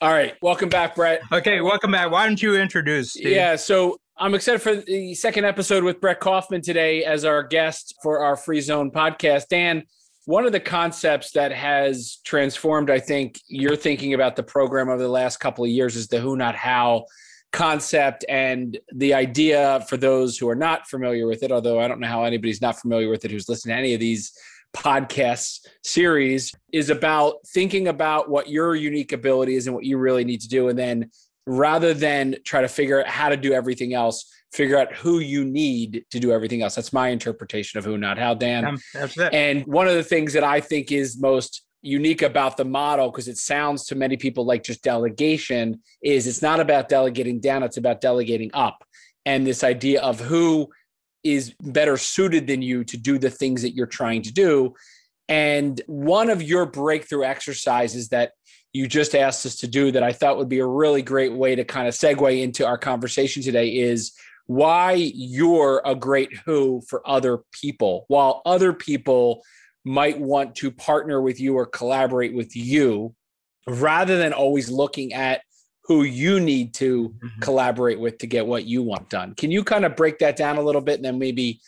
All right. Welcome back, Brett. Okay, welcome back. Why don't you introduce Steve? Yeah, so I'm excited for the second episode with Brett Kaufman today as our guest for our Free Zone podcast. Dan, one of the concepts that has transformed, I think, you're thinking about the program over the last couple of years is the who, not how concept. And the idea for those who are not familiar with it, although I don't know how anybody's not familiar with it who's listening to any of these podcast series, is about thinking about what your unique ability is and what you really need to do. And then rather than try to figure out how to do everything else, figure out who you need to do everything else. That's my interpretation of who, not how, Dan. Um. And one of the things that I think is most unique about the model, because it sounds to many people like just delegation, is it's not about delegating down, it's about delegating up. And this idea of who is better suited than you to do the things that you're trying to do. And one of your breakthrough exercises that you just asked us to do that I thought would be a really great way to kind of segue into our conversation today is why you're a great who for other people, while other people might want to partner with you or collaborate with you, rather than always looking at who you need to mm-hmm. collaborate with to get what you want done. Can you kind of break that down a little bit and then maybe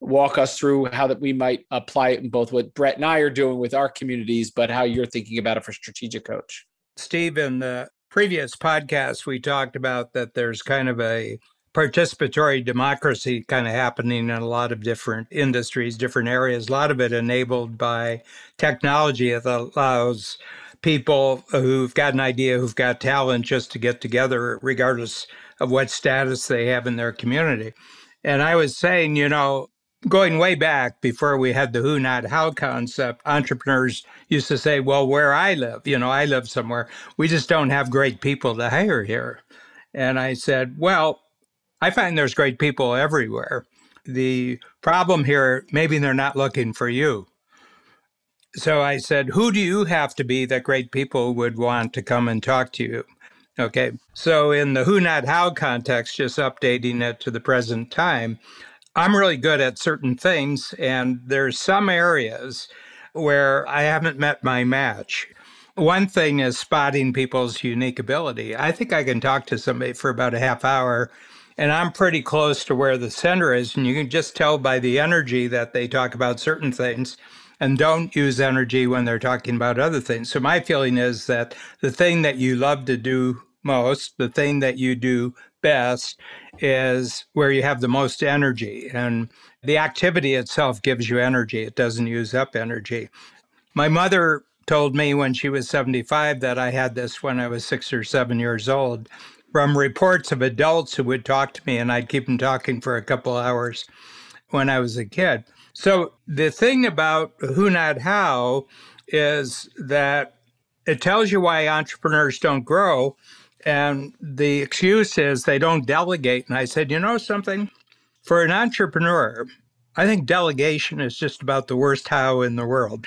walk us through how that we might apply it in both what Brett and I are doing with our communities, but how you're thinking about it for strategic coach? Steve, in the previous podcast, we talked about that there's kind of a participatory democracy kind of happening in a lot of different industries, different areas, a lot of it enabled by technology that allows people who've got an idea, who've got talent, just to get together, regardless of what status they have in their community. And I was saying, you know, going way back before we had the who, not how concept, entrepreneurs used to say, well, where I live, you know, I live somewhere, we just don't have great people to hire here. And I said, well, I find there's great people everywhere. The problem here, maybe they're not looking for you. So I said, Who do you have to be that great people would want to come and talk to you? Okay. So in the who, not how context, just updating it to the present time, I'm really good at certain things. And there's some areas where I haven't met my match. One thing is spotting people's unique ability. I think I can talk to somebody for about a half hour and I'm pretty close to where the center is. And you can just tell by the energy that they talk about certain things and don't use energy when they're talking about other things. So my feeling is that the thing that you love to do most, the thing that you do best is where you have the most energy. And the activity itself gives you energy, it doesn't use up energy. My mother told me when she was 75 that I had this when I was six or seven years old from reports of adults who would talk to me, and I'd keep them talking for a couple hours when I was a kid. So the thing about who not how is that it tells you why entrepreneurs don't grow. And the excuse is they don't delegate. And I said, you know something? For an entrepreneur, I think delegation is just about the worst how in the world.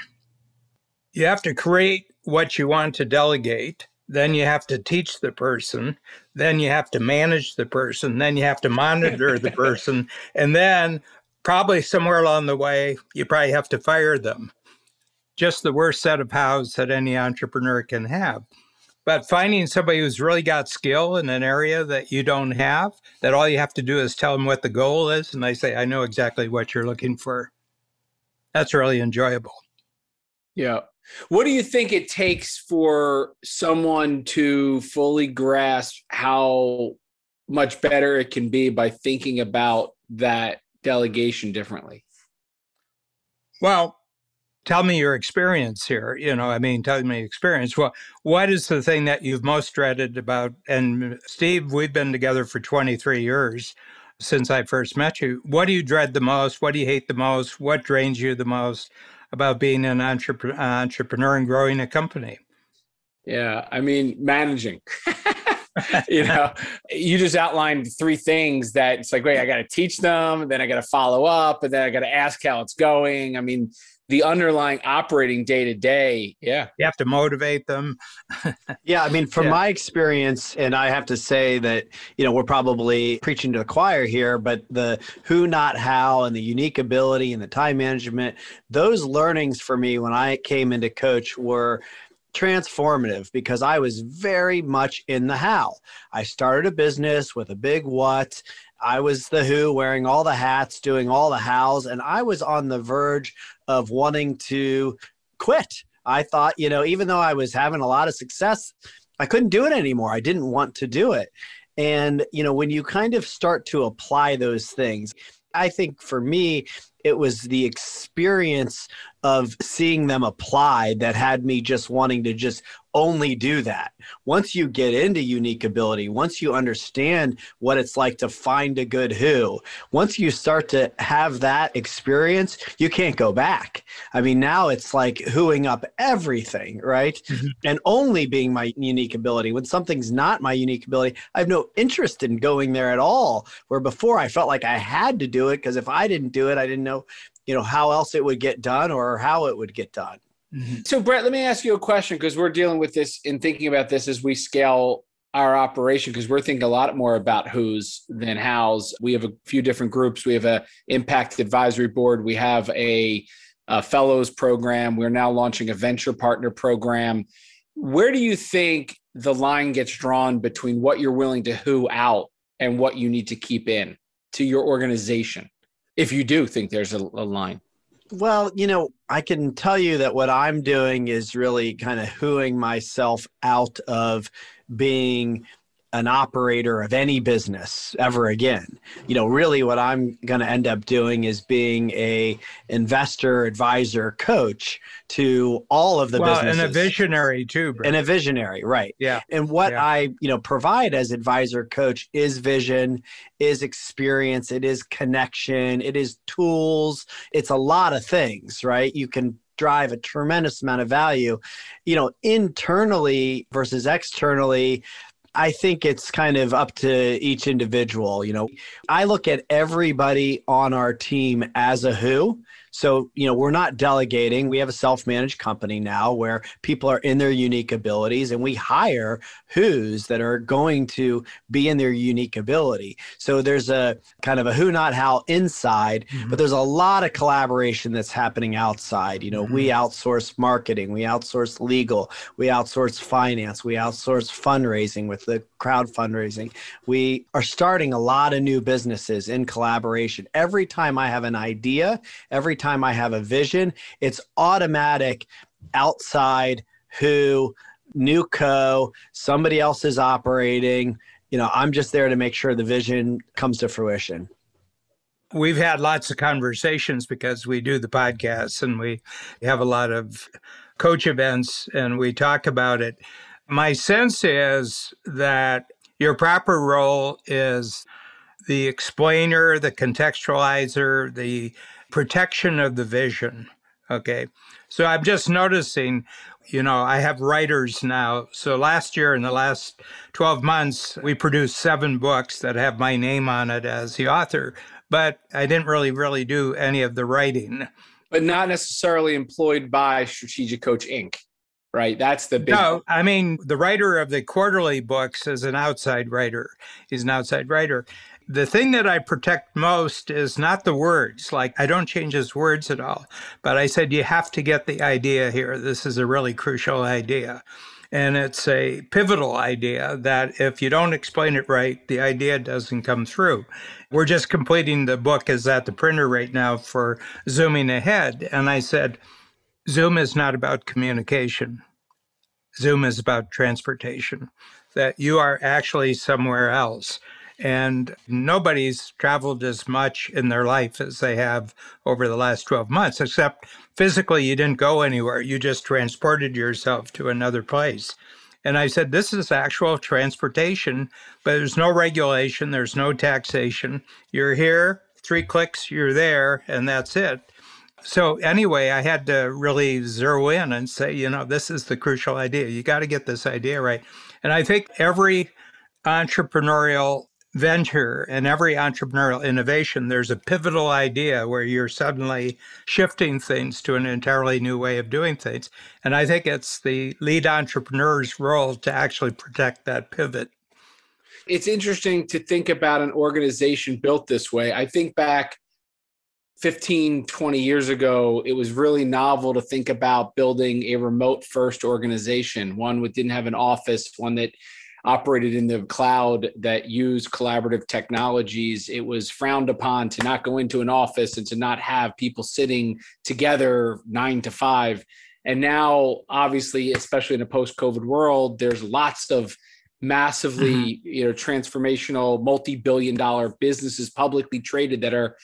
You have to create what you want to delegate then you have to teach the person then you have to manage the person then you have to monitor the person and then probably somewhere along the way you probably have to fire them. Just the worst set of hows that any entrepreneur can have. But finding somebody who's really got skill in an area that you don't have that all you have to do is tell them what the goal is and they say i know exactly what you're looking for. That's really enjoyable. Yeah. What do you think it takes for someone to fully grasp how much better it can be by thinking about that delegation differently? Well, tell me your experience here. You know, I mean, tell me experience. Well, what is the thing that you've most dreaded about? And Steve, we've been together for 23 years since I first met you. What do you dread the most? What do you hate the most? What drains you the most? about being an entrepreneur, entrepreneur and growing a company? Yeah, I mean, managing. you know, you just outlined three things that it's like, wait, I got to teach them, then I got to follow up, and then I got to ask how it's going. I mean, the underlying operating day to day. Yeah. You have to motivate them. yeah. I mean, from yeah. my experience, and I have to say that, you know, we're probably preaching to the choir here, but the who, not how, and the unique ability and the time management, those learnings for me when I came into coach were transformative because I was very much in the how. I started a business with a big what. I was the who wearing all the hats, doing all the hows, and I was on the verge of wanting to quit. I thought, you know, even though I was having a lot of success, I couldn't do it anymore. I didn't want to do it. And, you know, when you kind of start to apply those things, I think for me, it was the experience of seeing them applied that had me just wanting to just only do that. Once you get into unique ability, once you understand what it's like to find a good who, once you start to have that experience, you can't go back. I mean, now it's like whoing up everything, right? Mm-hmm. And only being my unique ability. When something's not my unique ability, I have no interest in going there at all. Where before I felt like I had to do it because if I didn't do it, I didn't know, you know, how else it would get done or how it would get done. Mm-hmm. So, Brett, let me ask you a question because we're dealing with this and thinking about this as we scale our operation because we're thinking a lot more about who's than how's. We have a few different groups. We have a impact advisory board. We have a, a fellows program. We're now launching a venture partner program. Where do you think the line gets drawn between what you're willing to who out and what you need to keep in to your organization? If you do think there's a, a line. Well, you know, I can tell you that what I'm doing is really kind of whoing myself out of being an operator of any business ever again. You know, really what I'm going to end up doing is being a investor, advisor, coach to all of the well, businesses. And a visionary too. And a visionary, right. Yeah. And what yeah. I, you know, provide as advisor coach is vision, is experience, it is connection, it is tools, it's a lot of things, right? You can drive a tremendous amount of value you know internally versus externally I think it's kind of up to each individual. You know, I look at everybody on our team as a who. So, you know, we're not delegating. We have a self managed company now where people are in their unique abilities and we hire who's that are going to be in their unique ability. So there's a kind of a who, not how inside, mm-hmm. but there's a lot of collaboration that's happening outside. You know, mm-hmm. we outsource marketing, we outsource legal, we outsource finance, we outsource fundraising with the crowd fundraising. We are starting a lot of new businesses in collaboration. Every time I have an idea, every time time I have a vision, it's automatic outside who, new co, somebody else is operating. You know, I'm just there to make sure the vision comes to fruition. We've had lots of conversations because we do the podcasts and we have a lot of coach events and we talk about it. My sense is that your proper role is the explainer, the contextualizer, the protection of the vision. Okay. So I'm just noticing, you know, I have writers now. So last year, in the last 12 months, we produced seven books that have my name on it as the author, but I didn't really, really do any of the writing. But not necessarily employed by Strategic Coach Inc right? That's the big. No, I mean, the writer of the quarterly books is an outside writer. He's an outside writer. The thing that I protect most is not the words. Like, I don't change his words at all. But I said, you have to get the idea here. This is a really crucial idea. And it's a pivotal idea that if you don't explain it right, the idea doesn't come through. We're just completing the book is at the printer right now for Zooming Ahead. And I said, Zoom is not about communication. Zoom is about transportation, that you are actually somewhere else. And nobody's traveled as much in their life as they have over the last 12 months, except physically you didn't go anywhere. You just transported yourself to another place. And I said, this is actual transportation, but there's no regulation, there's no taxation. You're here, three clicks, you're there, and that's it. So, anyway, I had to really zero in and say, you know, this is the crucial idea. You got to get this idea right. And I think every entrepreneurial venture and every entrepreneurial innovation, there's a pivotal idea where you're suddenly shifting things to an entirely new way of doing things. And I think it's the lead entrepreneur's role to actually protect that pivot. It's interesting to think about an organization built this way. I think back 15, 20 years ago, it was really novel to think about building a remote first organization, one that didn't have an office, one that operated in the cloud that used collaborative technologies. It was frowned upon to not go into an office and to not have people sitting together nine to five. And now, obviously, especially in a post COVID world, there's lots of massively mm-hmm. you know transformational multi-billion dollar businesses publicly traded that are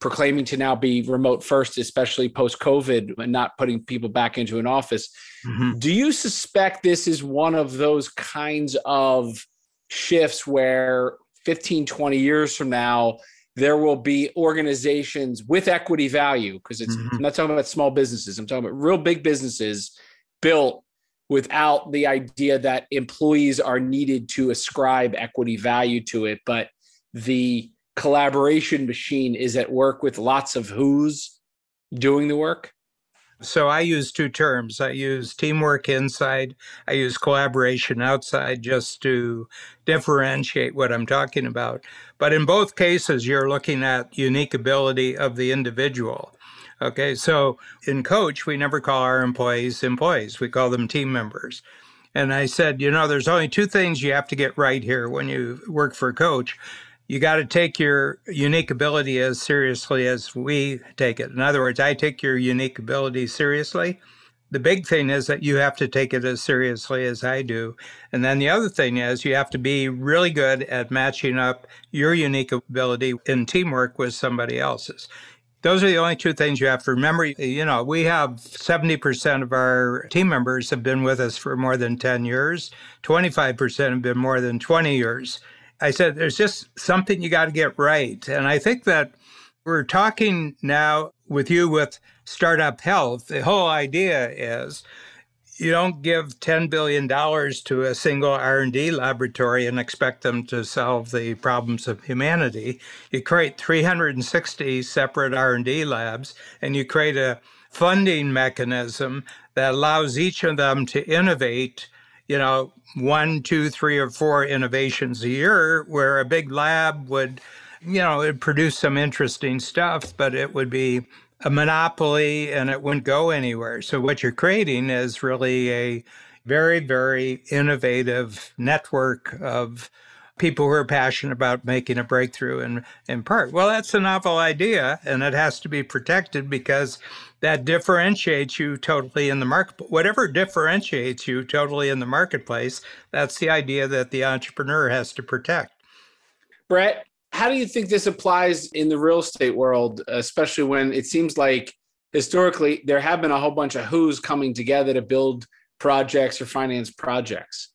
proclaiming to now be remote first, especially post COVID and not putting people back into an office. Mm-hmm. Do you suspect this is one of those kinds of shifts where 15, 20 years from now, there will be organizations with equity value? Because it's mm-hmm. I'm not talking about small businesses, I'm talking about real big businesses built without the idea that employees are needed to ascribe equity value to it, but the collaboration machine is at work with lots of who's doing the work? So I use two terms. I use teamwork inside, I use collaboration outside just to differentiate what I'm talking about. But in both cases, you're looking at unique ability of the individual. Okay, so in coach, we never call our employees employees, we call them team members. And I said, you know, there's only two things you have to get right here when you work for coach you got to take your unique ability as seriously as we take it. In other words, I take your unique ability seriously. The big thing is that you have to take it as seriously as I do. And then the other thing is you have to be really good at matching up your unique ability in teamwork with somebody else's. Those are the only two things you have to remember. You know, we have 70% of our team members have been with us for more than 10 years, 25% have been more than 20 years. I said, there's just something you got to get right. And I think that we're talking now with you with Startup Health. The whole idea is you don't give $10 billion to a single R&D laboratory and expect them to solve the problems of humanity. You create 360 separate R&D labs and you create a funding mechanism that allows each of them to innovate you know, one, two, three, or four innovations a year, where a big lab would, you know, it produce some interesting stuff, but it would be a monopoly and it wouldn't go anywhere. So what you're creating is really a very, very innovative network of people who are passionate about making a breakthrough in, in part. Well, that's a novel idea and it has to be protected because that differentiates you totally in the market. Whatever differentiates you totally in the marketplace, that's the idea that the entrepreneur has to protect. Brett, how do you think this applies in the real estate world, especially when it seems like historically there have been a whole bunch of who's coming together to build projects or finance projects?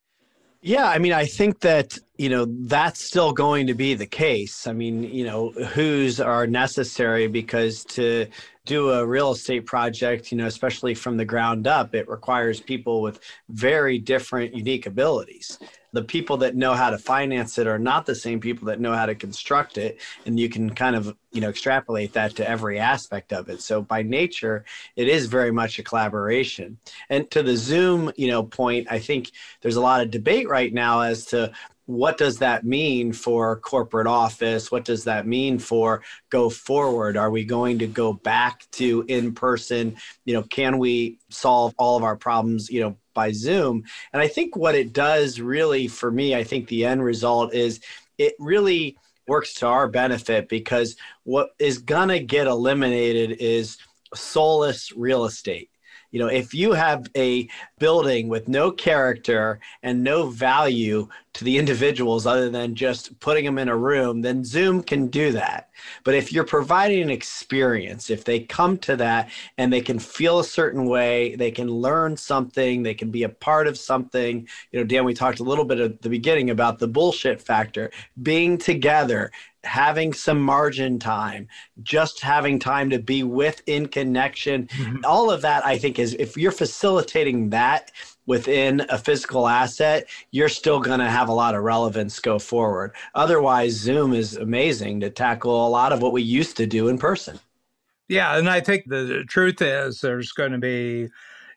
Yeah, I mean, I think that, you know, that's still going to be the case. I mean, you know, who's are necessary because to do a real estate project, you know, especially from the ground up, it requires people with very different, unique abilities. The people that know how to finance it are not the same people that know how to construct it. And you can kind of, you know, extrapolate that to every aspect of it. So by nature, it is very much a collaboration. And to the Zoom, you know, point, I think there's a lot of debate right now as to what does that mean for corporate office? What does that mean for go forward? Are we going to go back to in person? You know, can we solve all of our problems, you know, by Zoom? And I think what it does really for me, I think the end result is it really works to our benefit because what is going to get eliminated is soulless real estate you know, if you have a building with no character and no value to the individuals other than just putting them in a room, then Zoom can do that. But if you're providing an experience, if they come to that and they can feel a certain way, they can learn something, they can be a part of something. You know, Dan, we talked a little bit at the beginning about the bullshit factor, being together, having some margin time, just having time to be with in connection. Mm-hmm. All of that, I think, is if you're facilitating that within a physical asset, you're still going to have a lot of relevance go forward. Otherwise, Zoom is amazing to tackle a lot of what we used to do in person. Yeah. And I think the truth is there's going to be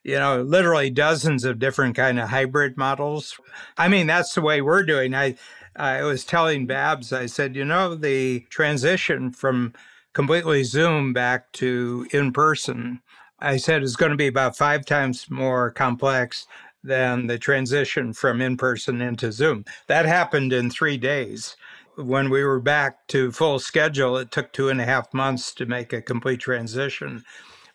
you know literally dozens of different kind of hybrid models i mean that's the way we're doing i I was telling Babs, I said, you know, the transition from completely Zoom back to in person, I said is going to be about five times more complex than the transition from in person into Zoom. That happened in three days. When we were back to full schedule, it took two and a half months to make a complete transition.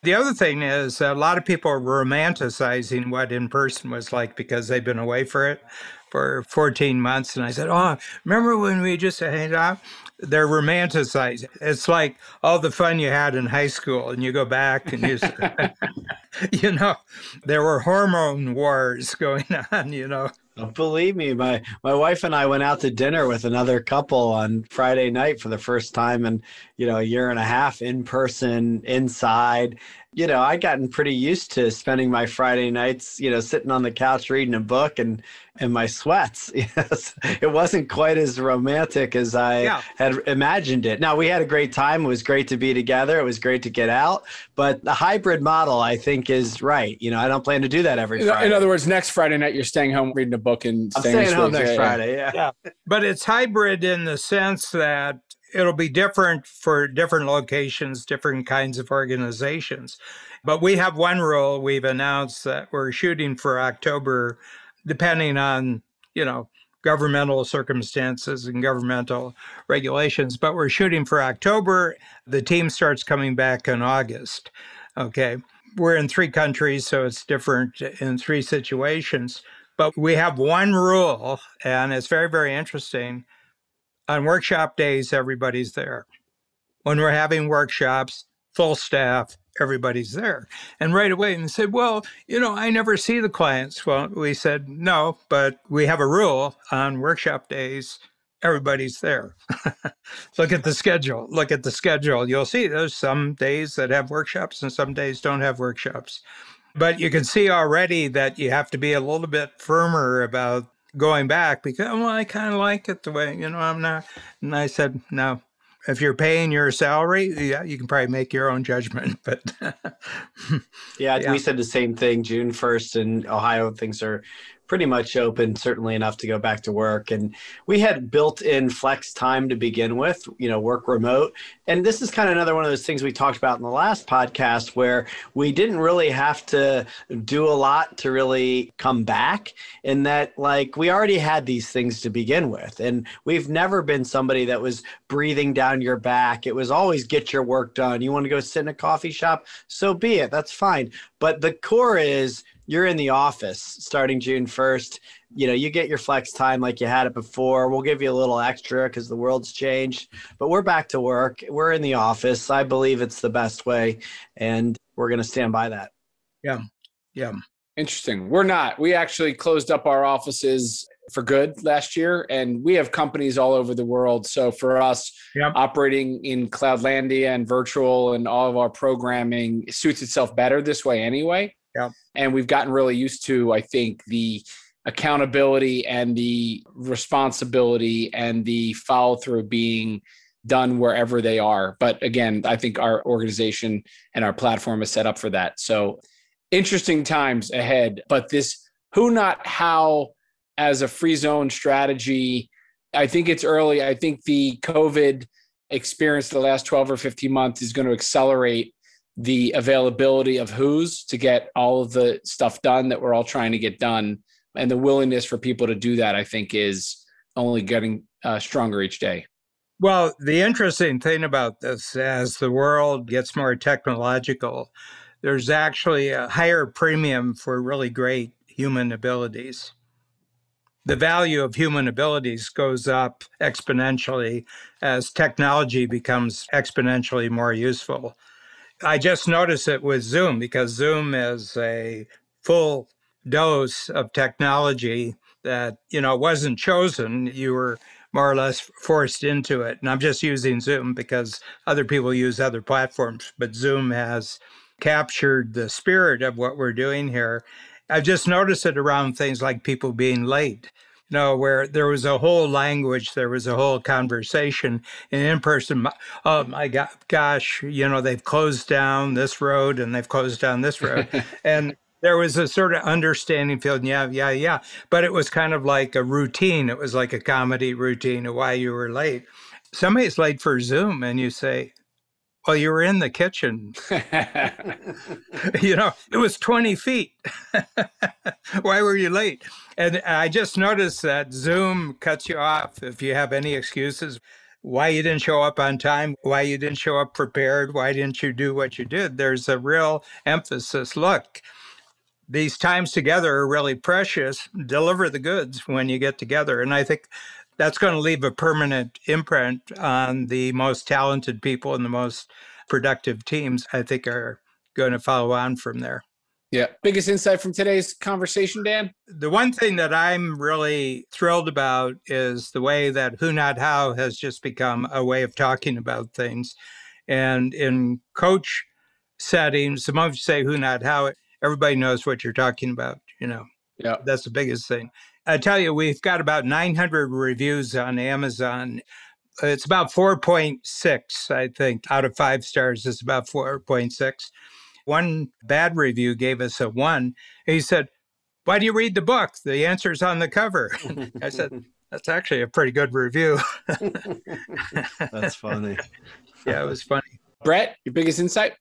The other thing is, a lot of people are romanticizing what in person was like because they've been away for it for 14 months. And I said, Oh, remember when we just hanged out? They're romanticized. It's like all the fun you had in high school, and you go back and you, you know, there were hormone wars going on, you know. Believe me, my my wife and I went out to dinner with another couple on Friday night for the first time in you know a year and a half in person inside. You know, I'd gotten pretty used to spending my Friday nights, you know, sitting on the couch reading a book and in my sweats. Yes, it wasn't quite as romantic as I yeah. had imagined it. Now we had a great time. It was great to be together. It was great to get out. But the hybrid model, I think, is right. You know, I don't plan to do that every Friday. In other words, next Friday night you're staying home reading a book and I'm staying, staying home next Friday. Yeah. yeah. But it's hybrid in the sense that it'll be different for different locations, different kinds of organizations. But we have one rule we've announced that we're shooting for October depending on, you know, governmental circumstances and governmental regulations. But we're shooting for October. The team starts coming back in August. Okay. We're in three countries, so it's different in three situations. But we have one rule, and it's very, very interesting. On workshop days, everybody's there. When we're having workshops, full staff, everybody's there. And right away, and said, Well, you know, I never see the clients. Well, we said, No, but we have a rule on workshop days, everybody's there. Look at the schedule. Look at the schedule. You'll see there's some days that have workshops and some days don't have workshops. But you can see already that you have to be a little bit firmer about going back because, well, I kind of like it the way, you know, I'm not. And I said, No, if you're paying your salary, yeah, you can probably make your own judgment. But yeah, yeah, we said the same thing. June first in Ohio, things are pretty much open, certainly enough to go back to work. And we had built in flex time to begin with, you know, work remote. And this is kind of another one of those things we talked about in the last podcast where we didn't really have to do a lot to really come back, in that, like, we already had these things to begin with. And we've never been somebody that was breathing down your back. It was always get your work done. You want to go sit in a coffee shop? So be it. That's fine. But the core is, you're in the office starting June 1st. You know, you get your flex time like you had it before. We'll give you a little extra because the world's changed, but we're back to work. We're in the office. I believe it's the best way, and we're going to stand by that. Yeah. Yeah. Interesting. We're not. We actually closed up our offices for good last year, and we have companies all over the world. So for us, yep. operating in Cloudlandia and virtual and all of our programming suits itself better this way anyway. Yeah. And we've gotten really used to, I think, the accountability and the responsibility and the follow through being done wherever they are. But again, I think our organization and our platform is set up for that. So interesting times ahead. But this who, not how, as a free zone strategy, I think it's early. I think the COVID experience the last 12 or 15 months is going to accelerate the availability of who's to get all of the stuff done that we're all trying to get done. And the willingness for people to do that i think is only getting uh, stronger each day. Well the interesting thing about this as the world gets more technological there's actually a higher premium for really great human abilities. The value of human abilities goes up exponentially as technology becomes exponentially more useful I just noticed it with Zoom because Zoom is a full dose of technology that, you know, wasn't chosen. You were more or less forced into it. And I'm just using Zoom because other people use other platforms, but Zoom has captured the spirit of what we're doing here. I've just noticed it around things like people being late know, where there was a whole language, there was a whole conversation, and in person, oh my God, gosh, you know, they've closed down this road and they've closed down this road. and there was a sort of understanding feeling, yeah, yeah, yeah. But it was kind of like a routine. It was like a comedy routine of why you were late. Somebody's late for Zoom, and you say, Well, you were in the kitchen. you know, it was 20 feet. Why were you late? And I just noticed that Zoom cuts you off if you have any excuses. Why you didn't show up on time, why you didn't show up prepared, why didn't you do what you did? There's a real emphasis. Look, these times together are really precious. Deliver the goods when you get together. And I think that's going to leave a permanent imprint on the most talented people and the most productive teams, I think are going to follow on from there. Yeah. Biggest insight from today's conversation, Dan? The one thing that I'm really thrilled about is the way that Who Not How has just become a way of talking about things. And in coach settings, the moment you say Who Not How, everybody knows what you're talking about, you know. Yeah. That's the biggest thing. I tell you, we've got about 900 reviews on Amazon. It's about 4.6, I think, out of five stars It's about 4.6. One bad review gave us a one. He said, Why do you read the book? The answer's on the cover. I said, That's actually a pretty good review. That's funny. yeah, it was funny. Brett, your biggest insight?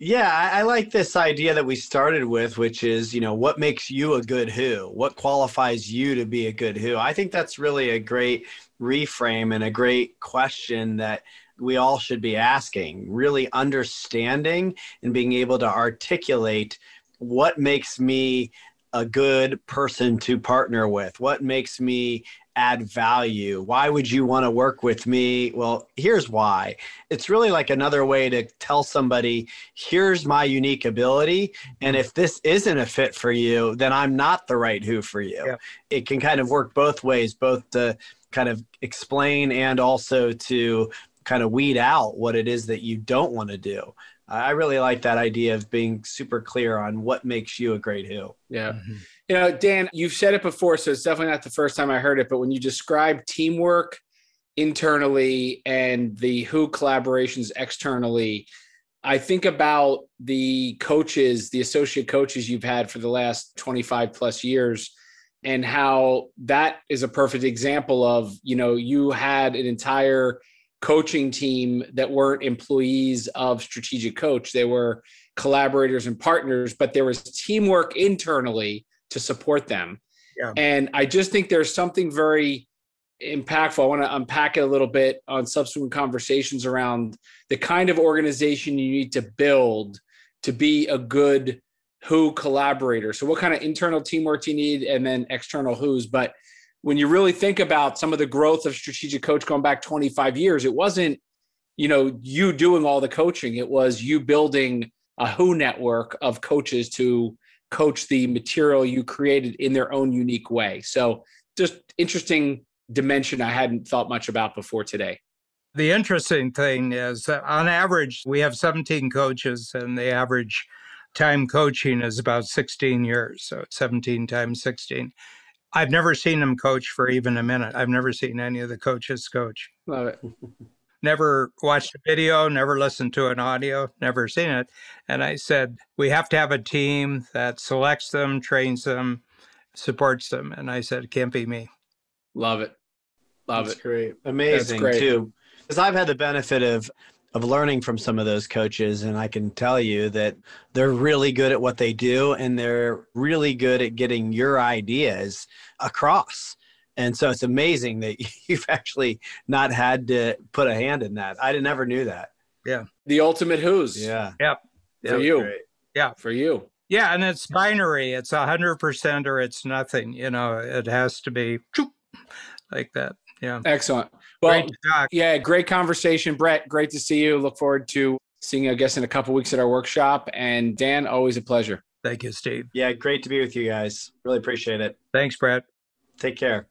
Yeah, I, I, like this idea that we started with, which is, you know, what makes you a good who? What qualifies you to be a good who? I think that's really a great reframe and a great question that we all should be asking, really understanding and being able to articulate what makes me a good person to partner with? What makes me add value? Why would you want to work with me? Well, here's why. It's really like another way to tell somebody, here's my unique ability. And if this isn't a fit for you, then I'm not the right who for you. Yeah. It can kind of work both ways, both to kind of explain and also to kind of weed out what it is that you don't want to do. I really like that idea of being super clear on what makes you a great who. Yeah. Mm-hmm. You know, Dan, you've said it before, so it's definitely not the first time I heard it, but when you describe teamwork internally and the who collaborations externally, I think about the coaches, the associate coaches you've had for the last 25 plus years and how that is a perfect example of, you know, you had an entire coaching team that weren't employees of strategic coach. They were collaborators and partners but there was teamwork internally to support them yeah. and i just think there's something very impactful i want to unpack it a little bit on subsequent conversations around the kind of organization you need to build to be a good who collaborator so what kind of internal teamwork do you need and then external who's but when you really think about some of the growth of strategic coach going back 25 years, it wasn't, you know, you doing all the coaching. It was you building a who network of coaches to coach the material you created in their own unique way. So just interesting dimension I hadn't thought much about before today. The interesting thing is that on average, we have 17 coaches, and the average time coaching is about 16 years. So 17 times 16. I've never seen him coach for even a minute. I've never seen any of the coaches coach. Love it. never watched a video, never listened to an audio, never seen it. And I said, we have to have a team that selects them, trains them, supports them. And I said, it can't be me. Love it. Love That's it. Great. Amazing great. too. Because I've had the benefit of of learning from some of those coaches and i can tell you that they're really good at what they do and they're really good at getting your ideas across and so it's amazing that you've actually not had to put a hand in that i never knew that yeah the ultimate who's yeah yep for you great. yeah for you yeah and it's binary it's a hundred percent or it's nothing you know it has to be like that yeah excellent well, great yeah, great conversation, Brett. Great to see you. Look forward to seeing you, I guess, in a couple weeks at our workshop. And Dan, always a pleasure. Thank you, Steve. Yeah, great to be with you guys. Really appreciate it. Thanks, Brett. Take care.